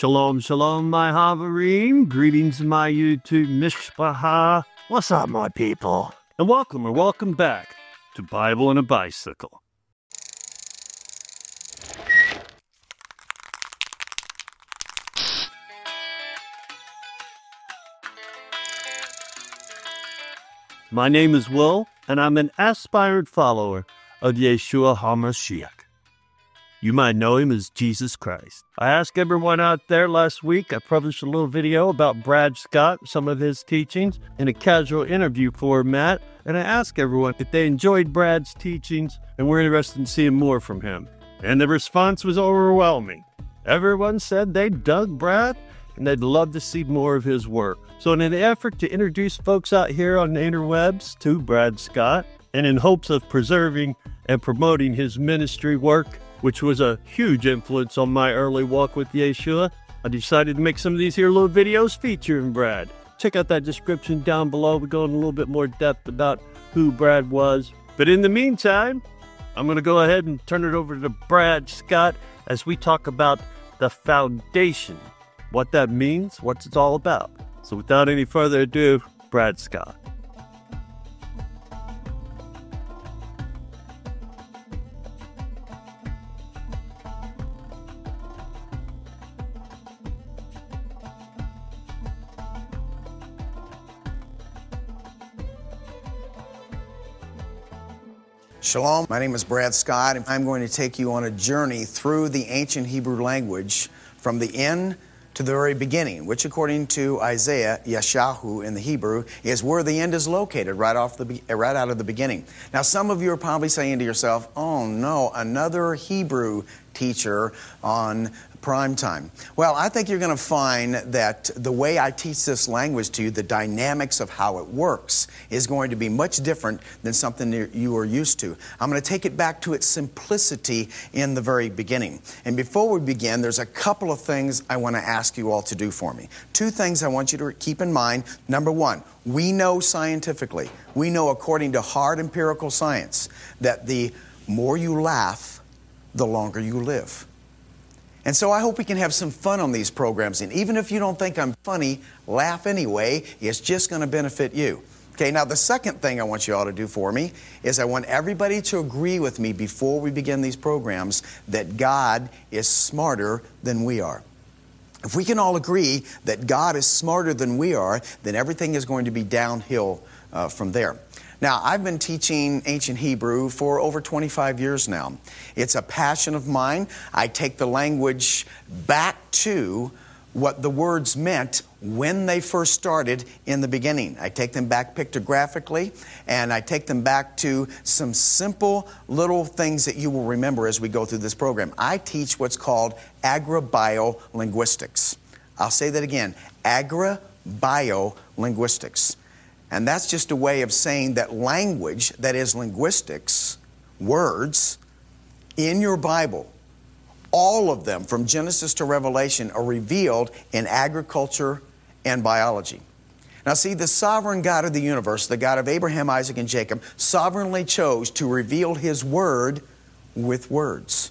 Shalom, shalom, my Havarim. Greetings, my YouTube Mishpaha. What's up, my people? And welcome or welcome back to Bible and a Bicycle. My name is Will, and I'm an aspired follower of Yeshua HaMashiach. You might know him as Jesus Christ. I asked everyone out there last week, I published a little video about Brad Scott, some of his teachings, in a casual interview format, and I asked everyone if they enjoyed Brad's teachings and were interested in seeing more from him. And the response was overwhelming. Everyone said they dug Brad and they'd love to see more of his work. So, in an effort to introduce folks out here on the interwebs to Brad Scott, and in hopes of preserving and promoting his ministry work, which was a huge influence on my early walk with Yeshua, I decided to make some of these here little videos featuring Brad. Check out that description down below. We go in a little bit more depth about who Brad was. But in the meantime, I'm going to go ahead and turn it over to Brad Scott as we talk about the foundation, what that means, what it's all about. So without any further ado, Brad Scott. Shalom, my name is Brad Scott, and I'm going to take you on a journey through the ancient Hebrew language from the end to the very beginning, which, according to Isaiah, Yeshayahu in the Hebrew, is where the end is located, right off the right out of the beginning. Now, some of you are probably saying to yourself, "Oh no, another Hebrew teacher on prime time. Well, I think you're going to find that the way I teach this language to you, the dynamics of how it works, is going to be much different than something you are used to. I'm going to take it back to its simplicity in the very beginning. And before we begin, there's a couple of things I want to ask you all to do for me. Two things I want you to keep in mind. Number one, we know scientifically, we know according to hard empirical science, that the more you laugh, the longer you live. And so I hope we can have some fun on these programs. And even if you don't think I'm funny, laugh anyway. It's just going to benefit you. Okay, now the second thing I want you all to do for me is I want everybody to agree with me before we begin these programs that God is smarter than we are. If we can all agree that God is smarter than we are, then everything is going to be downhill uh, from there. Now, I've been teaching ancient Hebrew for over 25 years now. It's a passion of mine. I take the language back to what the words meant when they first started in the beginning. I take them back pictographically and I take them back to some simple little things that you will remember as we go through this program. I teach what's called agrobiolinguistics. I'll say that again agrobiolinguistics. And that's just a way of saying that language, that is linguistics, words, in your Bible, all of them from Genesis to Revelation are revealed in agriculture and biology. Now, see, the sovereign God of the universe, the God of Abraham, Isaac, and Jacob, sovereignly chose to reveal his word with words.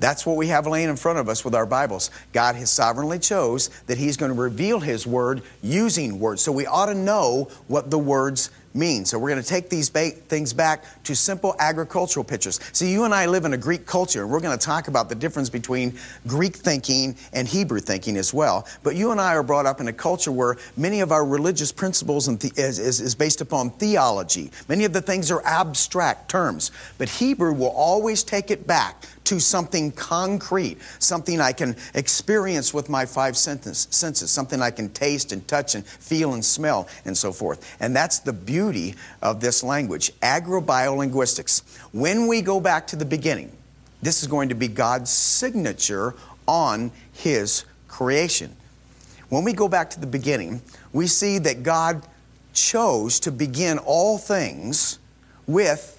That's what we have laying in front of us with our Bibles. God has sovereignly chose that He's going to reveal His Word using words. So we ought to know what the words mean. So we're going to take these ba- things back to simple agricultural pictures. See, you and I live in a Greek culture, and we're going to talk about the difference between Greek thinking and Hebrew thinking as well. But you and I are brought up in a culture where many of our religious principles and is, is, is based upon theology. Many of the things are abstract terms. But Hebrew will always take it back to something concrete, something I can experience with my five senses, something I can taste and touch and feel and smell and so forth. And that's the beauty of this language, agrobiolinguistics. When we go back to the beginning, this is going to be God's signature on His creation. When we go back to the beginning, we see that God chose to begin all things with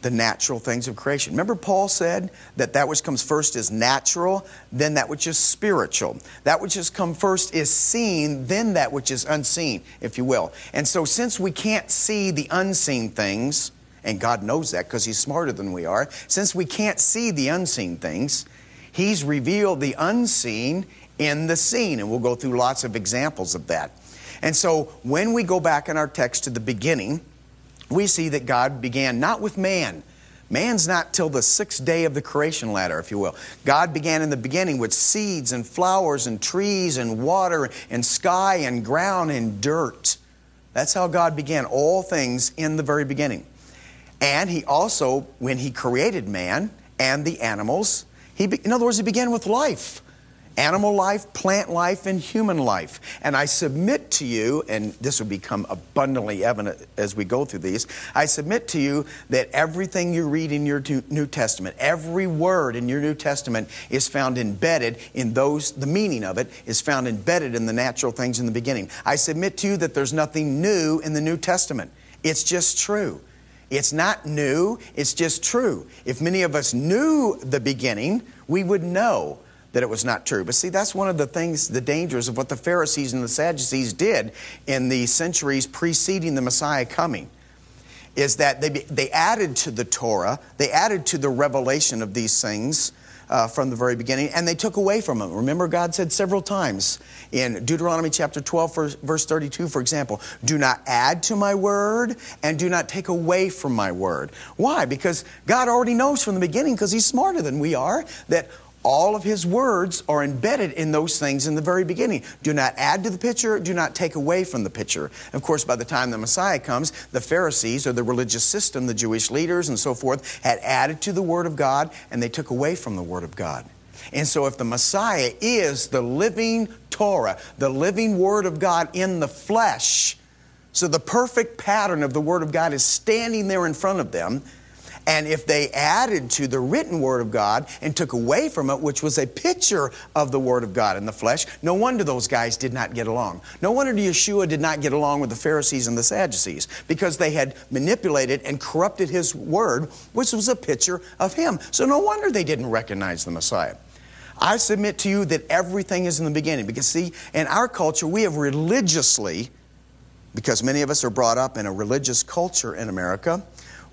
the natural things of creation. Remember, Paul said that that which comes first is natural, then that which is spiritual. That which has come first is seen, then that which is unseen, if you will. And so, since we can't see the unseen things, and God knows that because He's smarter than we are, since we can't see the unseen things, He's revealed the unseen in the seen, and we'll go through lots of examples of that. And so when we go back in our text to the beginning, we see that God began not with man. Man's not till the sixth day of the creation ladder, if you will. God began in the beginning with seeds and flowers and trees and water and sky and ground and dirt. That's how God began all things in the very beginning. And He also, when He created man and the animals, he, in other words, He began with life animal life, plant life, and human life. And I submit to you, and this will become abundantly evident as we go through these, I submit to you that everything you read in your New Testament, every word in your New Testament is found embedded in those, the meaning of it is found embedded in the natural things in the beginning. I submit to you that there's nothing new in the New Testament. It's just true. It's not new, it's just true. If many of us knew the beginning, we would know that it was not true. But see, that's one of the things, the dangers of what the Pharisees and the Sadducees did in the centuries preceding the Messiah coming. Is that they, they added to the Torah, they added to the revelation of these things uh, from the very beginning, and they took away from them. Remember, God said several times in Deuteronomy chapter 12, verse 32, for example, do not add to my word and do not take away from my word. Why? Because God already knows from the beginning, because He's smarter than we are, that all of his words are embedded in those things in the very beginning. Do not add to the picture, do not take away from the picture. Of course, by the time the Messiah comes, the Pharisees or the religious system, the Jewish leaders and so forth, had added to the Word of God and they took away from the Word of God. And so, if the Messiah is the living Torah, the living Word of God in the flesh, so the perfect pattern of the Word of God is standing there in front of them, and if they added to the written Word of God and took away from it, which was a picture of the Word of God in the flesh, no wonder those guys did not get along. No wonder Yeshua did not get along with the Pharisees and the Sadducees because they had manipulated and corrupted His Word, which was a picture of Him. So no wonder they didn't recognize the Messiah. I submit to you that everything is in the beginning because, see, in our culture, we have religiously, because many of us are brought up in a religious culture in America,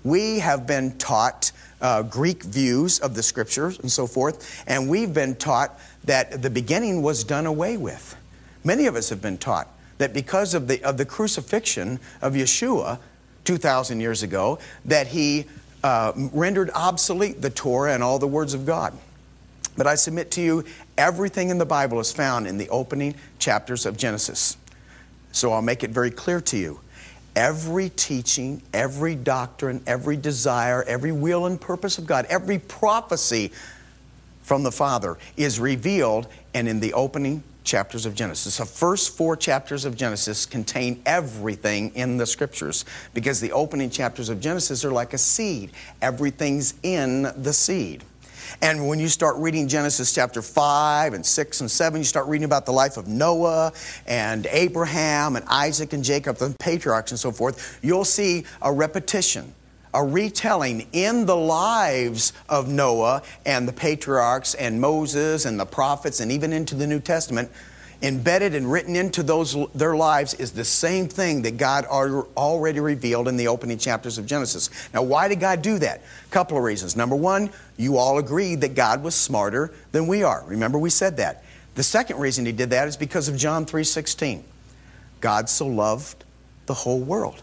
we have been taught uh, Greek views of the scriptures and so forth, and we've been taught that the beginning was done away with. Many of us have been taught that because of the, of the crucifixion of Yeshua 2,000 years ago, that he uh, rendered obsolete the Torah and all the words of God. But I submit to you, everything in the Bible is found in the opening chapters of Genesis. So I'll make it very clear to you every teaching, every doctrine, every desire, every will and purpose of God, every prophecy from the Father is revealed and in the opening chapters of Genesis. The first four chapters of Genesis contain everything in the scriptures because the opening chapters of Genesis are like a seed. Everything's in the seed. And when you start reading Genesis chapter 5 and 6 and 7, you start reading about the life of Noah and Abraham and Isaac and Jacob, the patriarchs and so forth, you'll see a repetition a retelling in the lives of Noah and the patriarchs and Moses and the prophets and even into the New Testament embedded and written into those their lives is the same thing that God already revealed in the opening chapters of Genesis. Now, why did God do that? A couple of reasons. Number one, you all agreed that God was smarter than we are. Remember, we said that. The second reason He did that is because of John 3:16. God so loved the whole world.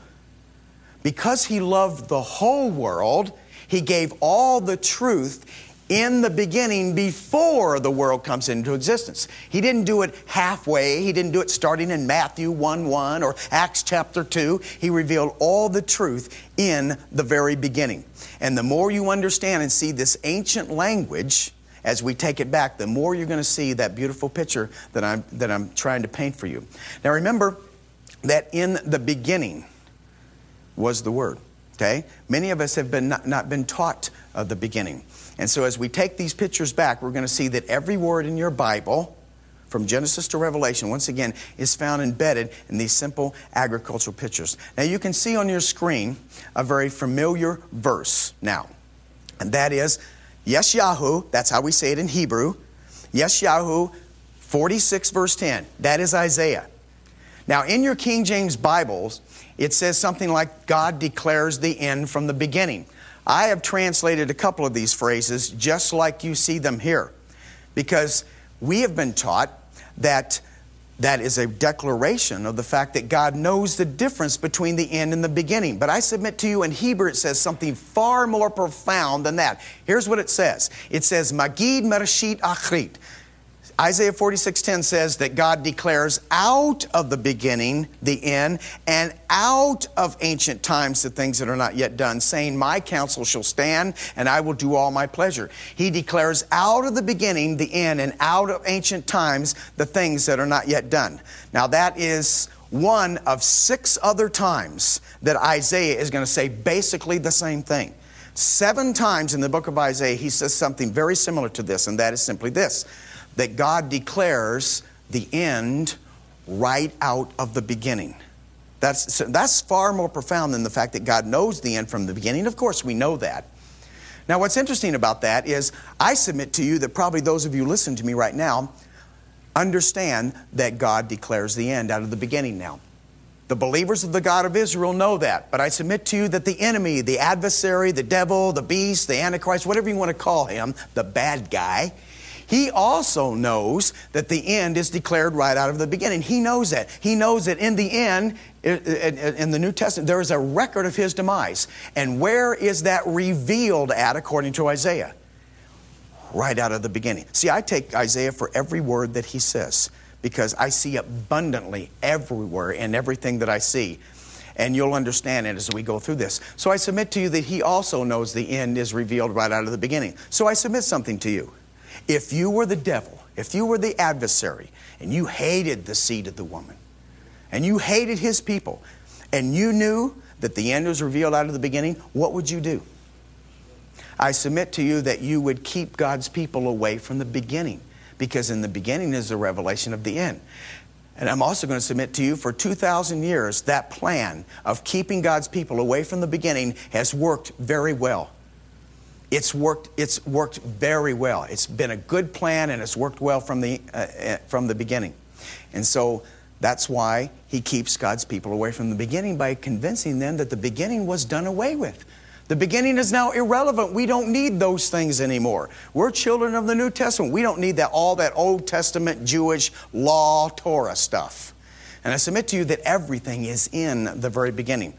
Because He loved the whole world, He gave all the truth in the beginning before the world comes into existence. He didn't do it halfway. He didn't do it starting in Matthew 1 1 or Acts chapter 2. He revealed all the truth in the very beginning. And the more you understand and see this ancient language, as we take it back, the more you're going to see that beautiful picture that I'm, that I'm trying to paint for you. Now remember that in the beginning was the Word. Okay? Many of us have been not, not been taught of the beginning. And so as we take these pictures back, we're going to see that every word in your Bible, from Genesis to Revelation, once again, is found embedded in these simple agricultural pictures. Now you can see on your screen a very familiar verse now. And that is Yeshayahu, that's how we say it in Hebrew. Yeshayahu 46 verse 10. That is Isaiah. Now in your King James Bibles, it says something like God declares the end from the beginning. I have translated a couple of these phrases just like you see them here. because we have been taught that that is a declaration of the fact that God knows the difference between the end and the beginning. But I submit to you in Hebrew it says something far more profound than that. Here's what it says. It says Magid Mereshit Achrit. Isaiah 46:10 says that God declares out of the beginning the end and out of ancient times the things that are not yet done, saying, "My counsel shall stand and I will do all my pleasure." He declares out of the beginning the end and out of ancient times the things that are not yet done. Now that is one of six other times that Isaiah is going to say basically the same thing. Seven times in the book of Isaiah, he says something very similar to this, and that is simply this that God declares the end right out of the beginning. That's, that's far more profound than the fact that God knows the end from the beginning. Of course, we know that. Now, what's interesting about that is I submit to you that probably those of you listening to me right now understand that God declares the end out of the beginning now. The believers of the God of Israel know that, but I submit to you that the enemy, the adversary, the devil, the beast, the antichrist, whatever you want to call him, the bad guy, he also knows that the end is declared right out of the beginning. He knows that. He knows that in the end, in the New Testament, there is a record of his demise. And where is that revealed at according to Isaiah? Right out of the beginning. See, I take Isaiah for every word that he says because I see abundantly everywhere in everything that I see. And you'll understand it as we go through this. So I submit to you that he also knows the end is revealed right out of the beginning. So I submit something to you. If you were the devil, if you were the adversary, and you hated the seed of the woman, and you hated his people, and you knew that the end was revealed out of the beginning, what would you do? I submit to you that you would keep God's people away from the beginning, because in the beginning is the revelation of the end. And I'm also going to submit to you for 2,000 years, that plan of keeping God's people away from the beginning has worked very well. It's worked, it's worked very well. It's been a good plan and it's worked well from the, uh, uh, from the beginning. And so that's why he keeps God's people away from the beginning by convincing them that the beginning was done away with. The beginning is now irrelevant. We don't need those things anymore. We're children of the New Testament. We don't need that all that Old Testament Jewish law Torah stuff. And I submit to you that everything is in the very beginning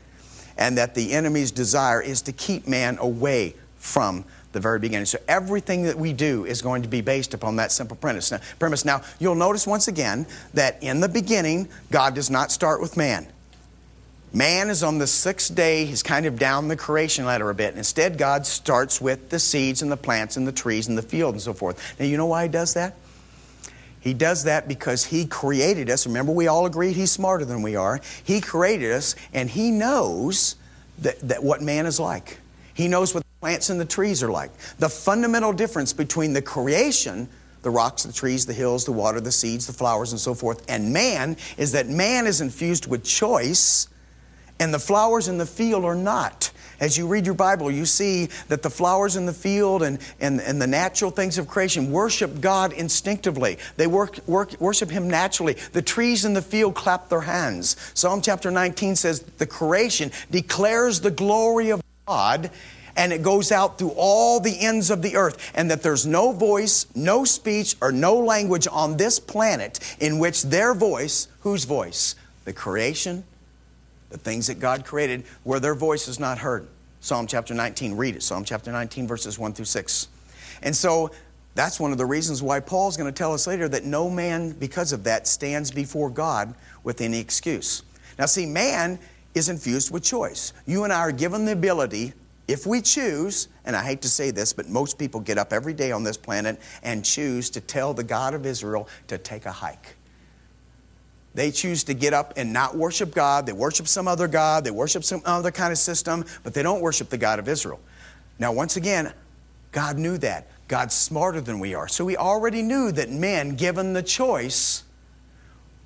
and that the enemy's desire is to keep man away from the very beginning. So everything that we do is going to be based upon that simple premise. Now, premise. now, you'll notice once again that in the beginning, God does not start with man. Man is on the sixth day, he's kind of down the creation ladder a bit. Instead, God starts with the seeds and the plants and the trees and the field and so forth. Now, you know why he does that? He does that because He created us. Remember, we all agreed He's smarter than we are. He created us, and He knows that, that what man is like. He knows what plants and the trees are like. The fundamental difference between the creation, the rocks, the trees, the hills, the water, the seeds, the flowers, and so forth, and man is that man is infused with choice, and the flowers in the field are not. As you read your Bible, you see that the flowers in the field and, and, and the natural things of creation worship God instinctively. They work, work, worship Him naturally. The trees in the field clap their hands. Psalm chapter 19 says, The creation declares the glory of God and it goes out through all the ends of the earth, and that there's no voice, no speech, or no language on this planet in which their voice, whose voice? The creation, the things that God created, where their voice is not heard. Psalm chapter 19, read it. Psalm chapter 19, verses 1 through 6. And so that's one of the reasons why Paul's going to tell us later that no man, because of that, stands before God with any excuse. Now, see, man is infused with choice. You and I are given the ability, if we choose, and I hate to say this, but most people get up every day on this planet and choose to tell the God of Israel to take a hike. They choose to get up and not worship God. They worship some other God. They worship some other kind of system, but they don't worship the God of Israel. Now, once again, God knew that. God's smarter than we are. So he already knew that men, given the choice,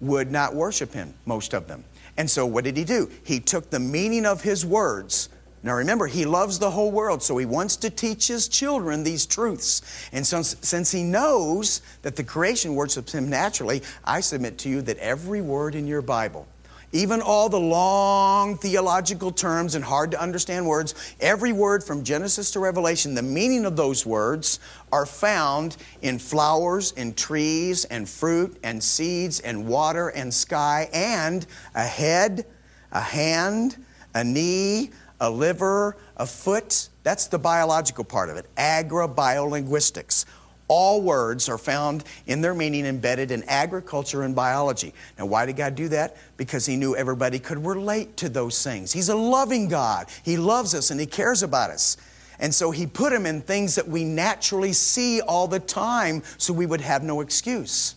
would not worship him, most of them. And so what did he do? He took the meaning of his words. Now remember, he loves the whole world, so he wants to teach his children these truths. And so, since he knows that the creation worships him naturally, I submit to you that every word in your Bible, even all the long theological terms and hard to understand words, every word from Genesis to Revelation, the meaning of those words are found in flowers and trees and fruit and seeds and water and sky and a head, a hand, a knee, a liver, a foot. That's the biological part of it, agrobiolinguistics. All words are found in their meaning embedded in agriculture and biology. Now, why did God do that? Because He knew everybody could relate to those things. He's a loving God. He loves us and He cares about us. And so He put them in things that we naturally see all the time so we would have no excuse.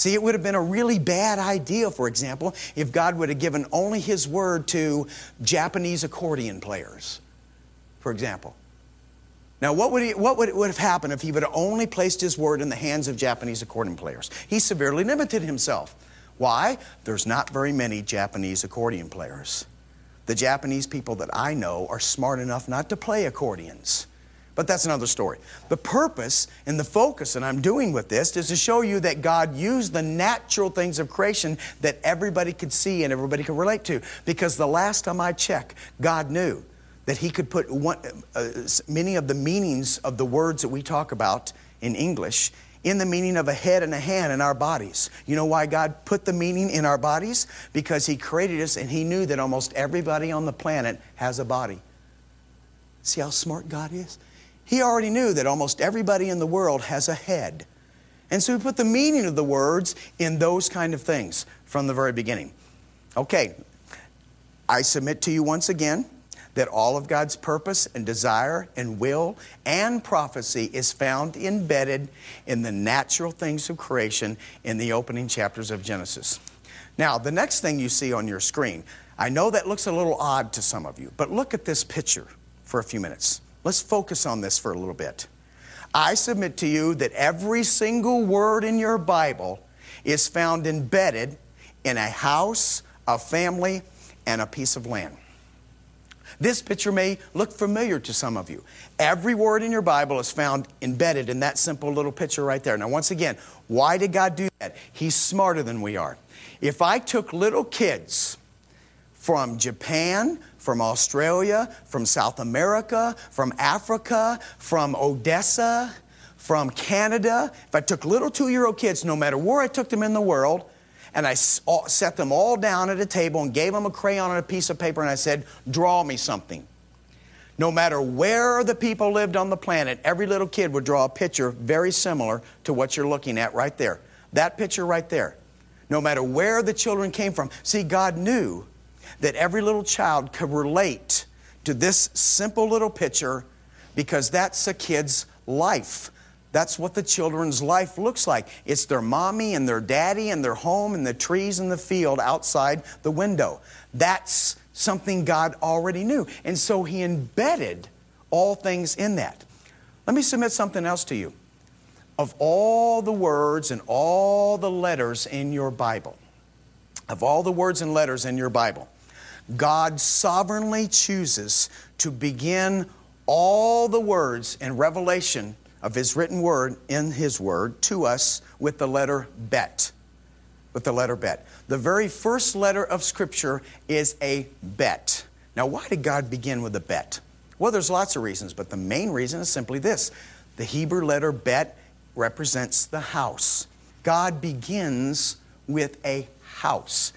See, it would have been a really bad idea, for example, if God would have given only His word to Japanese accordion players, for example. Now, what would, he, what would, would have happened if he would have only placed his word in the hands of Japanese accordion players? He severely limited himself. Why? There's not very many Japanese accordion players. The Japanese people that I know are smart enough not to play accordions. But that's another story. The purpose and the focus that I'm doing with this is to show you that God used the natural things of creation that everybody could see and everybody could relate to. Because the last time I checked, God knew that he could put one, uh, many of the meanings of the words that we talk about in English in the meaning of a head and a hand in our bodies. You know why God put the meaning in our bodies? Because He created us and He knew that almost everybody on the planet has a body. See how smart God is? He already knew that almost everybody in the world has a head. And so He put the meaning of the words in those kind of things from the very beginning. Okay, I submit to you once again that all of God's purpose and desire and will and prophecy is found embedded in the natural things of creation in the opening chapters of Genesis. Now, the next thing you see on your screen, I know that looks a little odd to some of you, but look at this picture for a few minutes. Let's focus on this for a little bit. I submit to you that every single word in your Bible is found embedded in a house, a family, and a piece of land. This picture may look familiar to some of you. Every word in your Bible is found embedded in that simple little picture right there. Now, once again, why did God do that? He's smarter than we are. If I took little kids from Japan, from Australia, from South America, from Africa, from Odessa, from Canada, if I took little two year old kids, no matter where I took them in the world, and I set them all down at a table and gave them a crayon and a piece of paper and I said, Draw me something. No matter where the people lived on the planet, every little kid would draw a picture very similar to what you're looking at right there. That picture right there. No matter where the children came from. See, God knew that every little child could relate to this simple little picture because that's a kid's life. That's what the children's life looks like. It's their mommy and their daddy and their home and the trees in the field outside the window. That's something God already knew. And so He embedded all things in that. Let me submit something else to you. Of all the words and all the letters in your Bible, of all the words and letters in your Bible, God sovereignly chooses to begin all the words in Revelation of His written word in His word to us with the letter bet. With the letter bet. The very first letter of Scripture is a bet. Now, why did God begin with a bet? Well, there's lots of reasons, but the main reason is simply this the Hebrew letter bet represents the house. God begins with a house.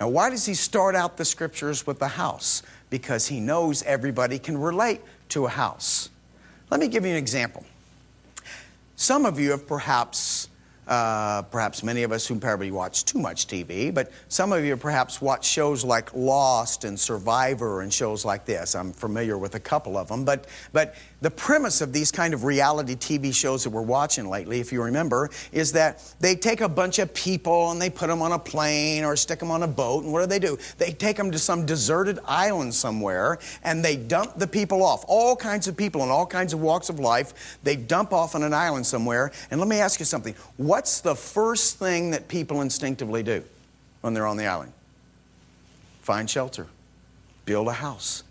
Now, why does He start out the Scriptures with the house? Because He knows everybody can relate to a house. Let me give you an example. Some of you have perhaps, uh, perhaps many of us who probably watch too much TV, but some of you perhaps watch shows like Lost and Survivor and shows like this. I'm familiar with a couple of them, but, but the premise of these kind of reality TV shows that we're watching lately, if you remember, is that they take a bunch of people and they put them on a plane or stick them on a boat, and what do they do? They take them to some deserted island somewhere and they dump the people off. All kinds of people in all kinds of walks of life, they dump off on an island somewhere. And let me ask you something what's the first thing that people instinctively do when they're on the island? Find shelter, build a house.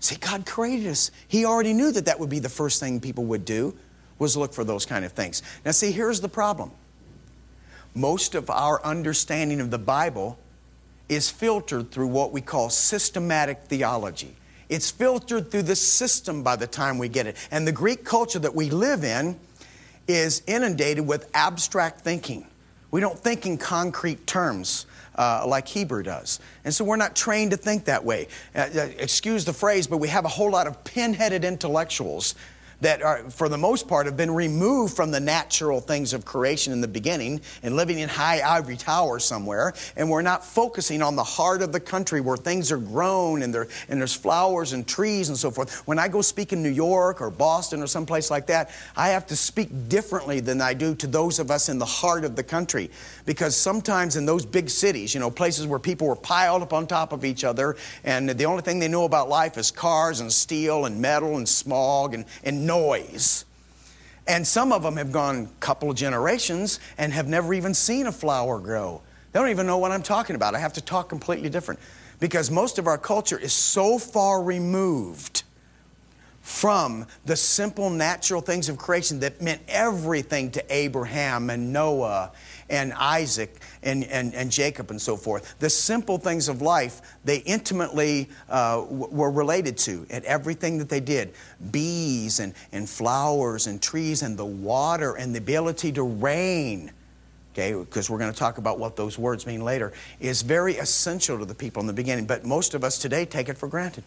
See, God created us. He already knew that that would be the first thing people would do, was look for those kind of things. Now, see, here's the problem. Most of our understanding of the Bible is filtered through what we call systematic theology. It's filtered through the system by the time we get it. And the Greek culture that we live in is inundated with abstract thinking. We don't think in concrete terms. Uh, like Hebrew does. And so we're not trained to think that way. Uh, uh, excuse the phrase, but we have a whole lot of pinheaded intellectuals that are, for the most part, have been removed from the natural things of creation in the beginning and living in high ivory towers somewhere. And we're not focusing on the heart of the country where things are grown and, there, and there's flowers and trees and so forth. When I go speak in New York or Boston or someplace like that, I have to speak differently than I do to those of us in the heart of the country. Because sometimes in those big cities, you know, places where people were piled up on top of each other, and the only thing they know about life is cars and steel and metal and smog and, and noise. And some of them have gone a couple of generations and have never even seen a flower grow. They don't even know what I'm talking about. I have to talk completely different because most of our culture is so far removed from the simple natural things of creation that meant everything to Abraham and Noah and Isaac and, and, and Jacob and so forth. The simple things of life they intimately uh, were related to and everything that they did bees and, and flowers and trees and the water and the ability to rain. Okay, because we're going to talk about what those words mean later, is very essential to the people in the beginning. But most of us today take it for granted.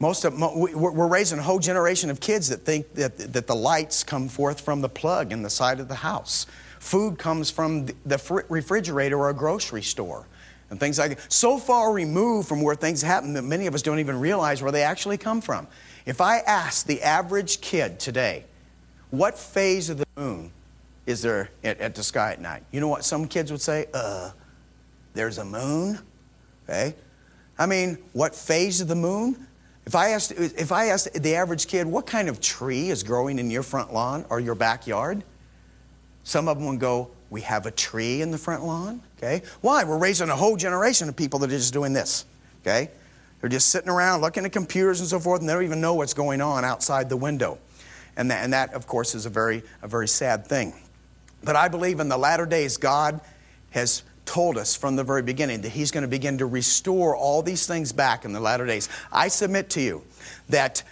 Most of, we're raising a whole generation of kids that think that, that the lights come forth from the plug in the side of the house. Food comes from the refrigerator or a grocery store and things like that. So far removed from where things happen that many of us don't even realize where they actually come from. If I ask the average kid today, what phase of the moon is there at, at the sky at night? You know what some kids would say? Uh, there's a moon. Okay? I mean, what phase of the moon? If I asked, if I asked the average kid, what kind of tree is growing in your front lawn or your backyard? Some of them would go, We have a tree in the front lawn. Okay? Why? We're raising a whole generation of people that are just doing this. Okay? They're just sitting around looking at computers and so forth, and they don't even know what's going on outside the window. And that, and that of course, is a very, a very sad thing. But I believe in the latter days, God has told us from the very beginning that He's going to begin to restore all these things back in the latter days. I submit to you that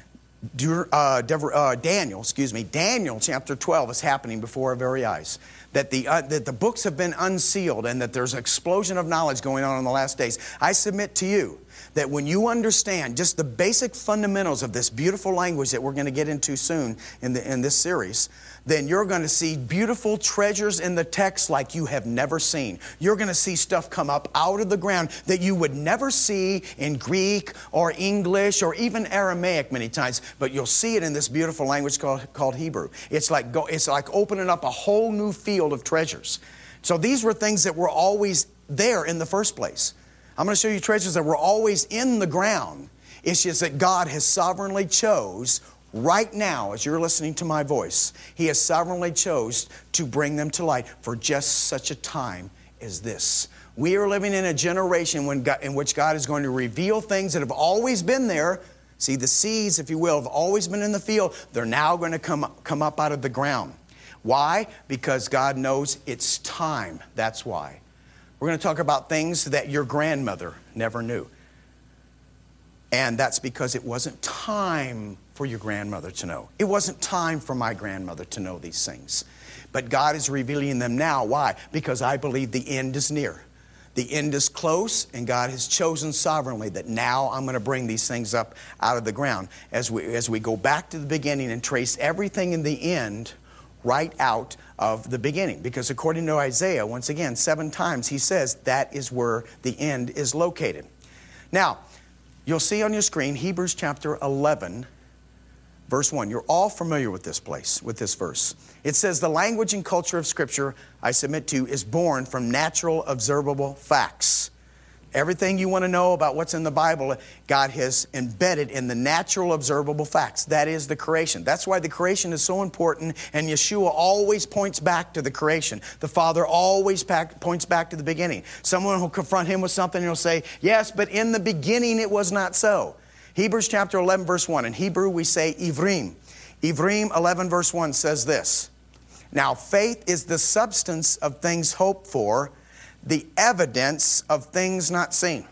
uh, uh, Daniel, excuse me, Daniel chapter 12 is happening before our very eyes. That the, uh, that the books have been unsealed and that there's an explosion of knowledge going on in the last days. I submit to you that when you understand just the basic fundamentals of this beautiful language that we're going to get into soon in, the, in this series, then you're going to see beautiful treasures in the text like you have never seen. You're going to see stuff come up out of the ground that you would never see in Greek or English or even Aramaic many times, but you'll see it in this beautiful language called, called Hebrew. It's like, go, it's like opening up a whole new field of treasures. So these were things that were always there in the first place. I'm going to show you treasures that were always in the ground. It's just that God has sovereignly chose right now as you're listening to my voice. He has sovereignly chose to bring them to light for just such a time as this. We are living in a generation God, in which God is going to reveal things that have always been there. See, the seeds, if you will, have always been in the field. They're now going to come, come up out of the ground. Why? Because God knows it's time. That's why. We're going to talk about things that your grandmother never knew. And that's because it wasn't time for your grandmother to know. It wasn't time for my grandmother to know these things. But God is revealing them now. Why? Because I believe the end is near. The end is close, and God has chosen sovereignly that now I'm going to bring these things up out of the ground. As we, as we go back to the beginning and trace everything in the end right out of the beginning. Because according to Isaiah, once again, seven times he says that is where the end is located. Now, you'll see on your screen Hebrews chapter 11, verse 1. You're all familiar with this place, with this verse. It says, The language and culture of Scripture, I submit to, is born from natural, observable facts Everything you want to know about what's in the Bible, God has embedded in the natural observable facts. That is the creation. That's why the creation is so important, and Yeshua always points back to the creation. The Father always points back to the beginning. Someone will confront him with something and he'll say, Yes, but in the beginning it was not so. Hebrews chapter 11, verse 1. In Hebrew, we say Ivrim. Ivrim 11, verse 1 says this Now, faith is the substance of things hoped for the evidence of things not seen.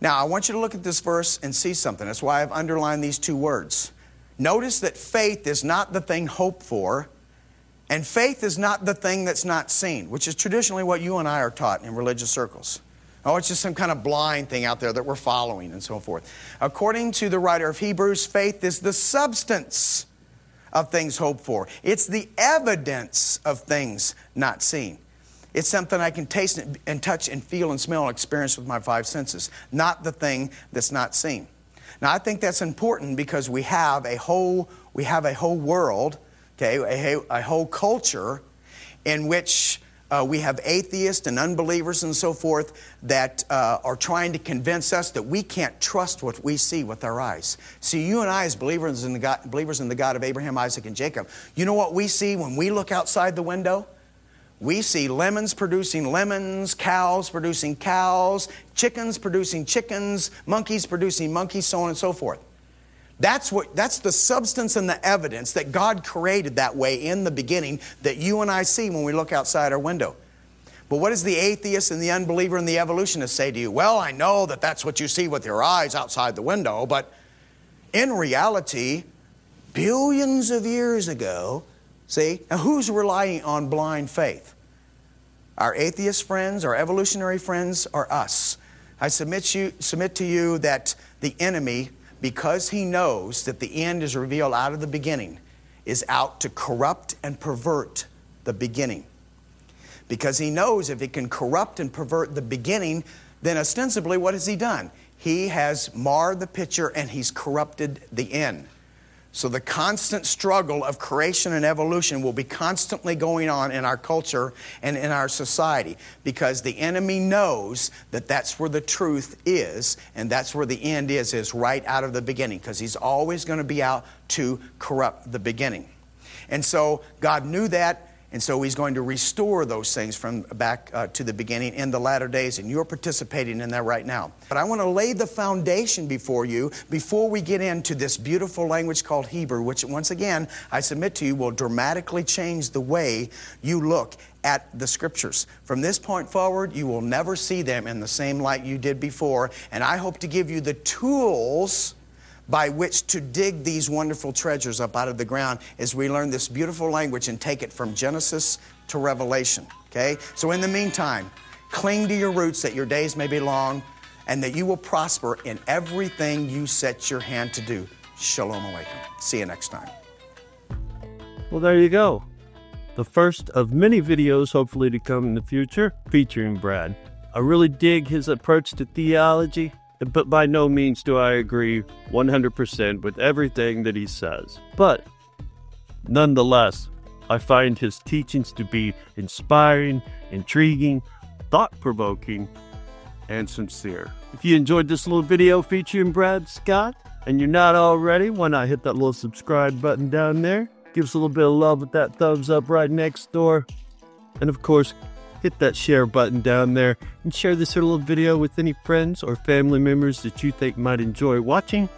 Now, I want you to look at this verse and see something. That's why I've underlined these two words. Notice that faith is not the thing hoped for, and faith is not the thing that's not seen, which is traditionally what you and I are taught in religious circles. Oh, it's just some kind of blind thing out there that we're following and so forth. According to the writer of Hebrews, faith is the substance of things hoped for, it's the evidence of things not seen. It's something I can taste and touch and feel and smell and experience with my five senses, not the thing that's not seen. Now, I think that's important because we have a whole, we have a whole world, okay, a, a whole culture in which uh, we have atheists and unbelievers and so forth that uh, are trying to convince us that we can't trust what we see with our eyes. See, you and I, as believers in the God, believers in the God of Abraham, Isaac, and Jacob, you know what we see when we look outside the window? We see lemons producing lemons, cows producing cows, chickens producing chickens, monkeys producing monkeys, so on and so forth. That's, what, that's the substance and the evidence that God created that way in the beginning that you and I see when we look outside our window. But what does the atheist and the unbeliever and the evolutionist say to you? Well, I know that that's what you see with your eyes outside the window, but in reality, billions of years ago, See? Now, who's relying on blind faith? Our atheist friends, our evolutionary friends, or us? I submit, you, submit to you that the enemy, because he knows that the end is revealed out of the beginning, is out to corrupt and pervert the beginning. Because he knows if he can corrupt and pervert the beginning, then ostensibly what has he done? He has marred the picture and he's corrupted the end. So the constant struggle of creation and evolution will be constantly going on in our culture and in our society because the enemy knows that that's where the truth is and that's where the end is is right out of the beginning because he's always going to be out to corrupt the beginning. And so God knew that and so he's going to restore those things from back uh, to the beginning in the latter days, and you're participating in that right now. But I want to lay the foundation before you before we get into this beautiful language called Hebrew, which, once again, I submit to you will dramatically change the way you look at the scriptures. From this point forward, you will never see them in the same light you did before, and I hope to give you the tools by which to dig these wonderful treasures up out of the ground as we learn this beautiful language and take it from Genesis to Revelation. Okay? So, in the meantime, cling to your roots that your days may be long and that you will prosper in everything you set your hand to do. Shalom Aleichem. See you next time. Well, there you go. The first of many videos, hopefully, to come in the future, featuring Brad. I really dig his approach to theology but by no means do I agree 100% with everything that he says. But nonetheless, I find his teachings to be inspiring, intriguing, thought provoking, and sincere. If you enjoyed this little video featuring Brad Scott, and you're not already, why not hit that little subscribe button down there? Give us a little bit of love with that thumbs up right next door. And of course, hit that share button down there and share this little video with any friends or family members that you think might enjoy watching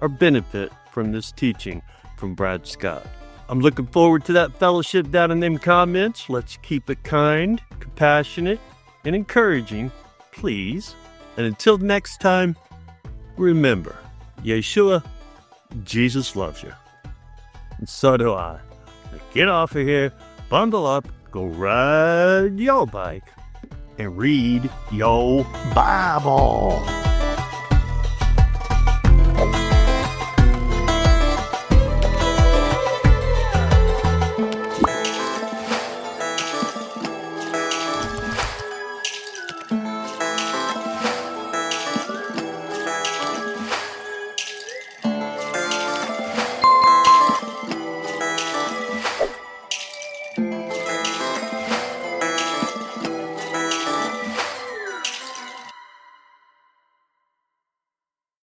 or benefit from this teaching from Brad Scott. I'm looking forward to that fellowship down in them comments. Let's keep it kind, compassionate, and encouraging, please. And until next time, remember, Yeshua, Jesus loves you. And so do I. Now get off of here, bundle up, go ride your bike and read your Bible.